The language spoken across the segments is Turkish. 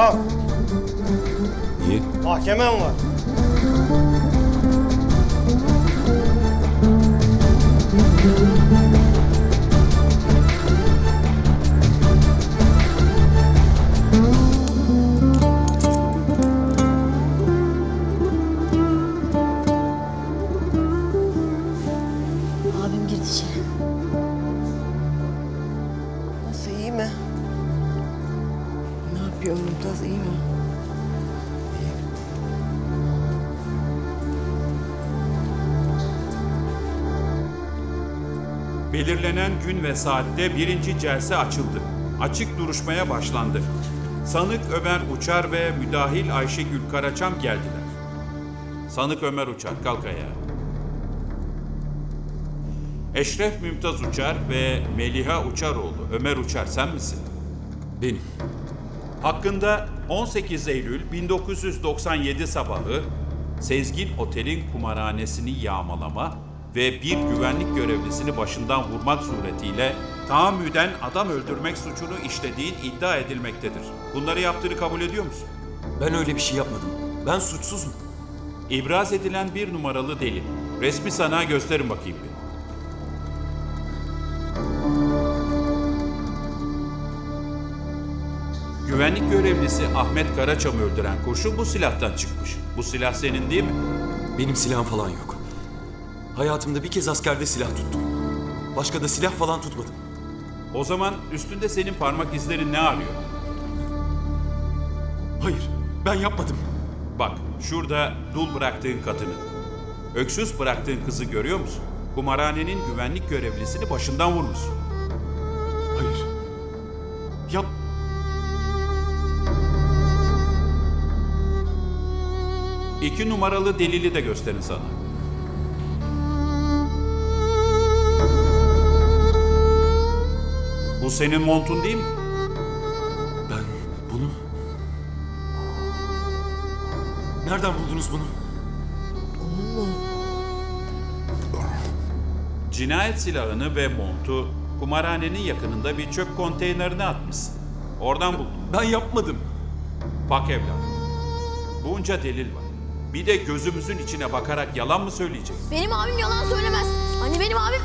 Kalk. İyi. Mahkemem var. Abim Ne yapıyor Mümtaz iyi mi? Belirlenen gün ve saatte birinci celse açıldı. Açık duruşmaya başlandı. Sanık Ömer Uçar ve müdahil Ayşegül Karaçam geldiler. Sanık Ömer Uçar, kalk ayağa. Eşref Mümtaz Uçar ve Meliha Uçaroğlu, Ömer Uçar sen misin? Benim. Hakkında 18 Eylül 1997 sabahı Sezgin Otel'in kumarhanesini yağmalama ve bir güvenlik görevlisini başından vurmak suretiyle tahammüden adam öldürmek suçunu işlediğin iddia edilmektedir. Bunları yaptığını kabul ediyor musun? Ben öyle bir şey yapmadım. Ben suçsuzum. İbraz edilen bir numaralı delil. Resmi sana gösterin bakayım bir. Güvenlik görevlisi Ahmet Karaçam'ı öldüren kurşun bu silahtan çıkmış. Bu silah senin değil mi? Benim silahım falan yok. Hayatımda bir kez askerde silah tuttum. Başka da silah falan tutmadım. O zaman üstünde senin parmak izlerin ne arıyor? Hayır, ben yapmadım. Bak şurada dul bıraktığın kadını. Öksüz bıraktığın kızı görüyor musun? Kumarhanenin güvenlik görevlisini başından vurmuşsun. Hayır. Yap. İki numaralı delili de gösterin sana. Bu senin montun değil mi? Ben bunu... Nereden buldunuz bunu? Cinayet silahını ve montu kumarhanenin yakınında bir çöp konteynerine atmışsın. Oradan buldum. Ben yapmadım. Bak evladım. Bunca delil var. Bir de gözümüzün içine bakarak yalan mı söyleyeceksin? Benim abim yalan söylemez. Anne benim abim.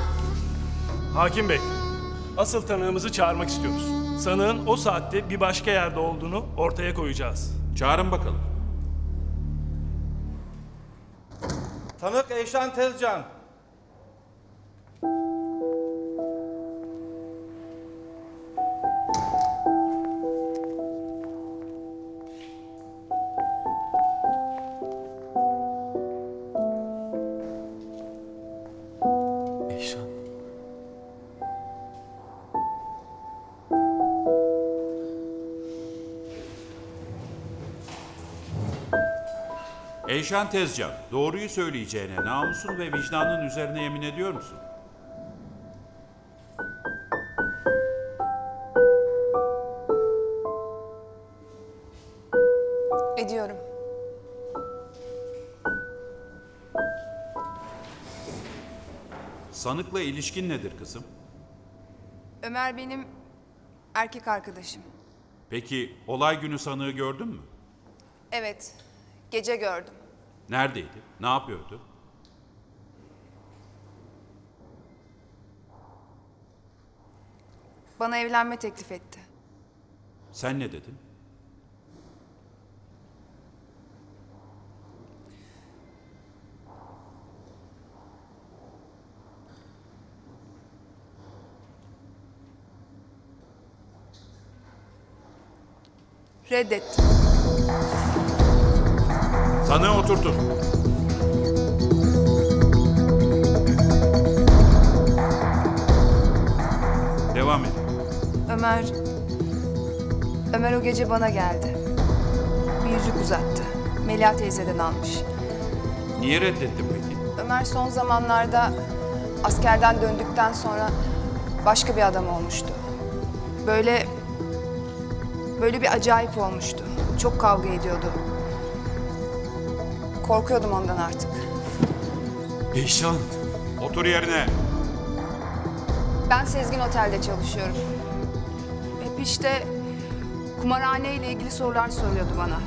Hakim Bey, asıl tanığımızı çağırmak istiyoruz. Sanığın o saatte bir başka yerde olduğunu ortaya koyacağız. Çağırın bakalım. Tanık Eyşan Tezcan. Eyşan Tezcan, doğruyu söyleyeceğine namusun ve vicdanın üzerine yemin ediyor musun? Ediyorum. Sanıkla ilişkin nedir kızım? Ömer benim erkek arkadaşım. Peki olay günü sanığı gördün mü? Evet, gece gördüm. Neredeydi? Ne yapıyordu? Bana evlenme teklif etti. Sen ne dedin? Reddettim. Sanığı oturtun. Devam edin. Ömer... Ömer o gece bana geldi. Bir yüzük uzattı. Melia teyzeden almış. Niye reddettin peki? Ömer son zamanlarda askerden döndükten sonra başka bir adam olmuştu. Böyle böyle bir acayip olmuştu. Çok kavga ediyordu. Korkuyordum ondan artık. Eyşan. Otur yerine. Ben Sezgin Otel'de çalışıyorum. Hep işte Kumarhane ile ilgili sorular soruyordu bana.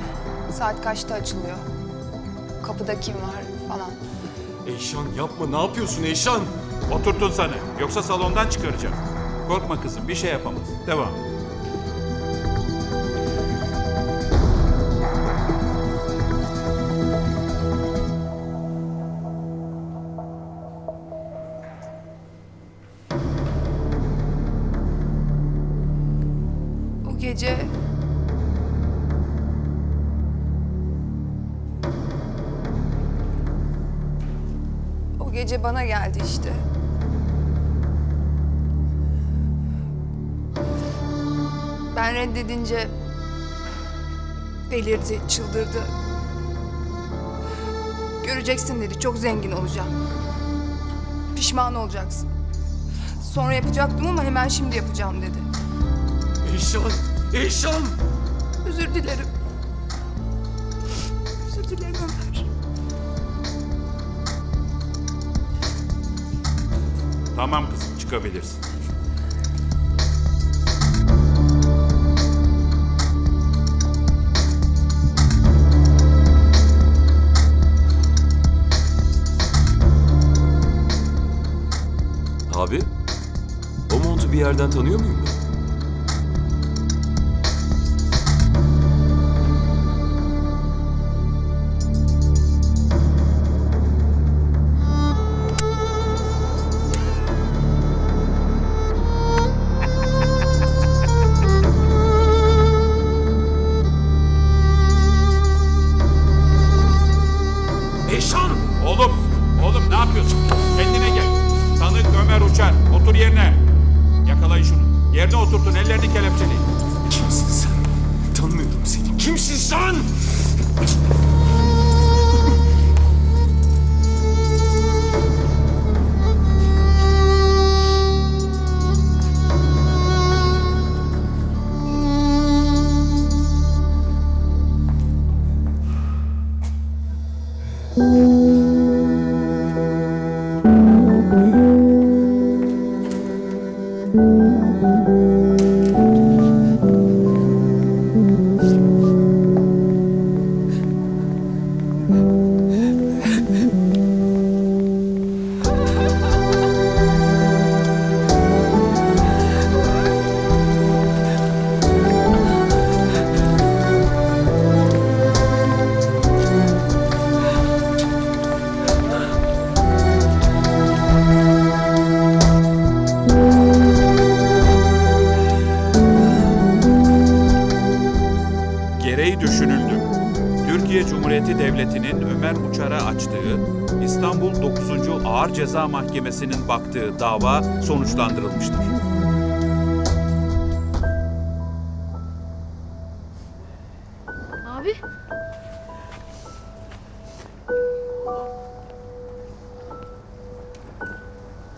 Saat kaçta açılıyor? Kapıda kim var falan. Eyşan yapma ne yapıyorsun Eyşan? Oturtun sana. Yoksa salondan çıkaracağım. Korkma kızım bir şey yapamaz. Devam. Gece... O gece bana geldi işte. Ben reddedince delirdi, çıldırdı. Göreceksin dedi, çok zengin olacağım. Pişman olacaksın. Sonra yapacaktım ama hemen şimdi yapacağım dedi. Eyşan! Eyşan! Özür dilerim. Özür dilerim Ömer. Tamam kızım çıkabilirsin. Abi, o montu bir yerden tanıyor muyum ben? Oturtun. Ellerini kelepçeleyin. Kimsin sen? Tanımıyorum seni. Kimsin sen? Ceza Mahkemesi'nin baktığı dava sonuçlandırılmıştır. Abi.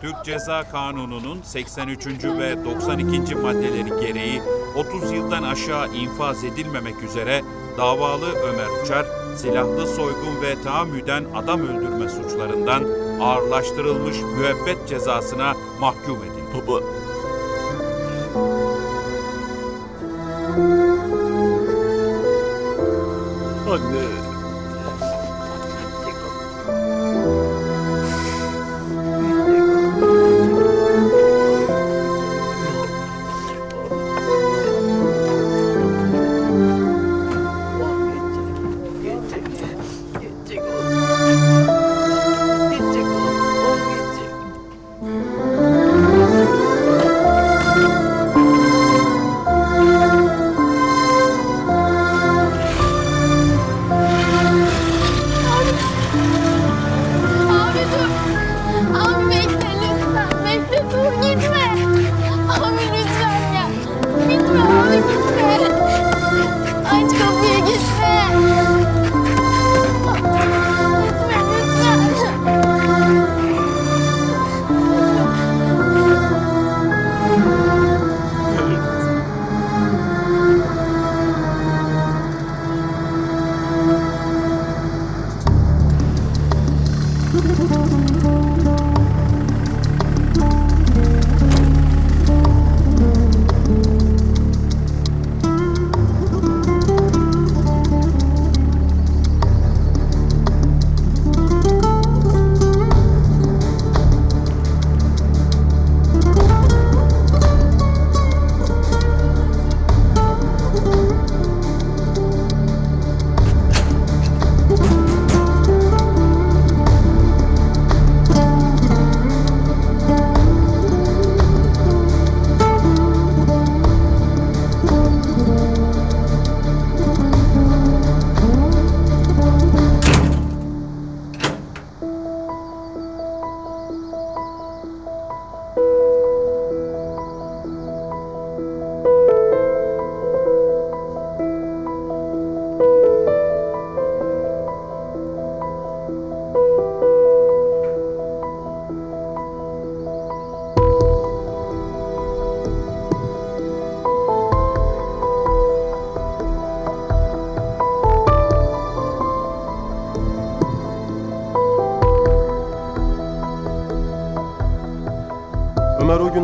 Türk Ceza Kanunu'nun 83. ve 92. maddeleri gereği 30 yıldan aşağı infaz edilmemek üzere davalı Ömer Uçar, silahlı soygun ve tahammüden adam öldürme suçlarından ağırlaştırılmış müebbet cezasına mahkum edildi. Baba.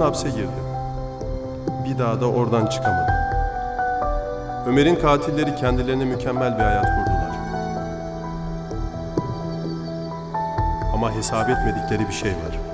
Hapse girdi. Bir daha da oradan çıkamadı. Ömer'in katilleri kendilerine mükemmel bir hayat kurdular. Ama hesap etmedikleri bir şey var.